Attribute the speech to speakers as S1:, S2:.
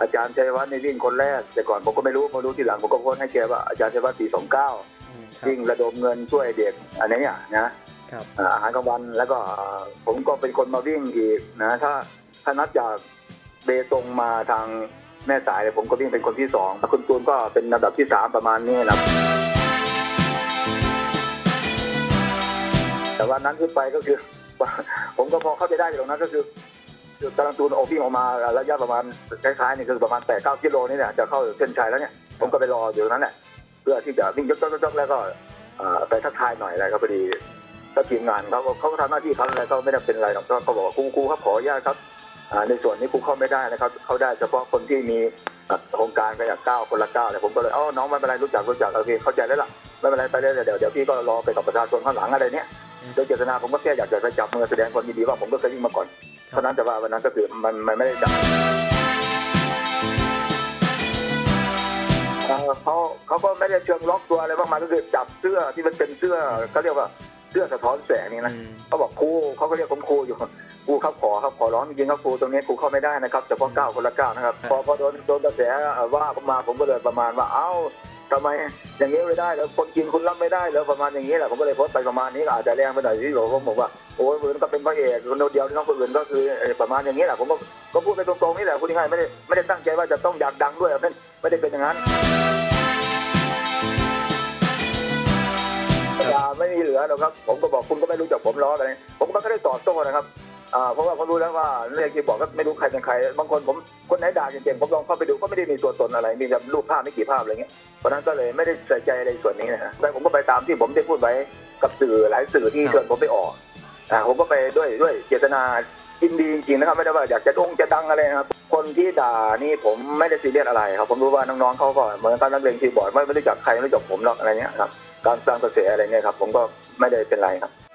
S1: อาจารย์ชัยวัฒน์ในวิ่งคนแรก แต่ก่อนผมก็ไม่รู้มารู้ทีหลังผมก็โพสต์ให้แกว่าอาจารย์ชัยวัฒน์ปีสองเก้า
S2: อืมครับ
S1: วิ่งระดมเงินช่วยเด็กอันนี้อะนะครับอ่าอาหารกลางวันแล้วก็ผมก็เป็นคนมาวิ่งอีกนะถ้าถ้านับจากเบตงมาทางแม่สายเนี่ยผมก็วิ่งเป็นคนที่สองคุณตูนก็เป็นลำดับที่สามประมาณนี้นะครับแต่วันนั้นขึ้นไปก็คือ ผมก็พอเข้าใจได้ตรงนั้นก็คือคือ กำลังตูนโอวิ่งออกมาระยะประมาณคล้ายๆนี่คือประมาณแปดเก้ากิโลนี่เนี่ยจะเข้าเส้นชัยแล้วเนี่ยผมก็ไปรออยู่ตรงนั้นแหละเพื่อที่จะวิ่งยกๆๆๆแล้วก็เอ่อไปทักทายหน่อยอะไรครับพอดีก็ทีมงานเขาก็เขาก็ทำหน้าที่เขาอะไรก็ไม่ได้เป็นอะไรหรอกก็เขาบอกว่าครูครูครับขออนุญาตครับอ่าในส่วนนี้ครูเข้าไม่ได้นะครับเข้าได้เฉพาะคนที่มีอะโครงการขยับก้าวคนละก้าวเนี่ยผมก็เลยอ๋อน้องไม่เป็นไรรู้จักรู้จักโอเคเข้าใจแล้วล่ะไม่เป็นไรไปเลยเดี๋ยวเดี๋ยวพี่ก็รอไปกับประชาชนข้างหลังอะไรเนี่ยโดยเจตนาผมก็แค่อยากจะไปจับมือแสดงความยินดีว่าผมก็เคยวิ่งมาก่อน
S2: ครับ
S1: เท่านั้นแต่ว่าวันนั้นก็คือมันมันไม่ได้จับเอ่อเขาเขาก็ไม่ได้เชิงล็อกตัวอะไรมากมายก็คือจับเสื้อที่มันเป็นเสื้อเขาเรียกว่าเสื้อสะท้อนแสงนี่นะ
S2: อืม
S1: เขาบอกครูเขาก็เรียกผมครูอยู่ครูครับขอครับขอร้องจริงๆครับครูตรงนี้ครูเข้าไม่ได้นะครับเฉพาะก้าวคนละก้าวนะครับพอพอโดนโดนกระแสเอ่อว่าผมมาผมก็เลยประมาณว่าเอ้า ทำไมอย่างนี้ไม่ได้แล้วคนกินคุณรับไม่ได้แล้วประมาณอย่างนี้แหละผมก็เลยโพสต์ไปประมาณนี้ก็อาจจะแรงไปหน่อยที่ผมบอกว่าโอ้ยมันก็เป็นพระเอกคนเดียวที่น้องคนอื่นก็คือประมาณอย่างนี้แหละผมก็ก็พูดไปตรงๆนี่แหละพูดง่ายไม่ได้ไม่ได้ตั้งใจว่าจะต้องอยากดังด้วยไม่ไม่ได้เป็นอย่างนั้นยาไม่มีเหลือหรอกครับ ผมก็บอกคุณก็ไม่รู้จักผมล้ออะไรผมก็ไม่ได้ตอบโต้นะครับ อ่าเพราะว่าเขารู้แล้วว่าเรื่องที่บอกก็ไม่รู้ใครเป็นใคร บางคนผมคนไหนด่าเก่งๆผมลองเข้าไปดูก็ไม่ได้มีตัวตนอะไร มีแต่รูปภาพไม่กี่ภาพอะไรเงี้ยเพราะฉะนั้นก็เลยไม่ได้ใส่ใจในส่วนนี้นะฮะแต่ผมก็ไปตามที่ผมได้พูดไว้กับสื่อหลายสื่อที่
S2: ครับ
S1: เชิญผมไปออกอ่าผมก็ไปด้วยด้วยเจตนายินดีจริงๆนะครับไม่ได้ว่าอยากจะดงจะดังอะไรนะครับคนที่ด่านี่ผมไม่ได้ซีเรียสอะไรครับผมรู้ว่าน้องๆเขาก็เหมือนกันนักเรียนคีย์บอร์ดไม่ไม่รู้จักใครไม่รู้จักผมหรอกอะไรเงี้ยครับการสร้างกระแสอะไรเงี้ยครับผมก็ไม่ได้เป็นไรครับ